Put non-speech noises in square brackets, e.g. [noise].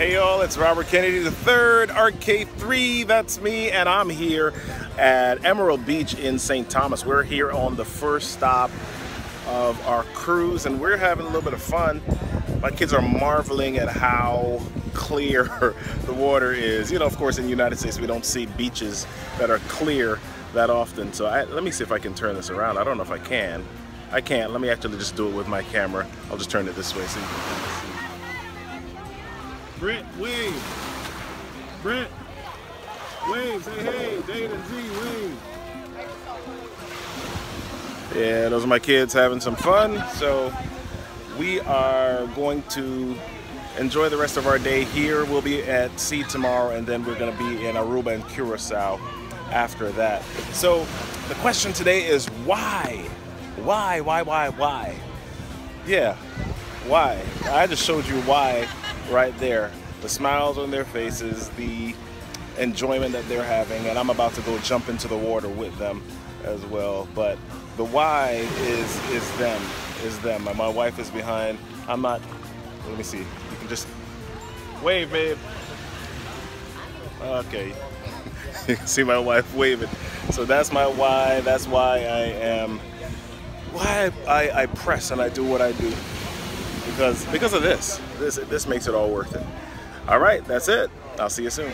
Hey y'all, it's Robert Kennedy III, RK3, that's me, and I'm here at Emerald Beach in St. Thomas. We're here on the first stop of our cruise and we're having a little bit of fun. My kids are marveling at how clear [laughs] the water is. You know, of course, in the United States, we don't see beaches that are clear that often. So I, let me see if I can turn this around. I don't know if I can. I can't. Let me actually just do it with my camera. I'll just turn it this way so you can see. Brent, wave. Brent, wave. Say hey. Dana Z, wave. Yeah, those are my kids having some fun. So we are going to enjoy the rest of our day here. We'll be at sea tomorrow and then we're going to be in Aruba and Curacao after that. So the question today is why? Why, why, why, why? Yeah, why? I just showed you why right there. The smiles on their faces, the enjoyment that they're having, and I'm about to go jump into the water with them as well. But the why is is them, is them. My wife is behind. I'm not. Let me see. You can just wave, babe. Okay. you [laughs] can see my wife waving. So that's my why. That's why I am. Why I, I press and I do what I do because because of this. This this makes it all worth it. All right, that's it. I'll see you soon.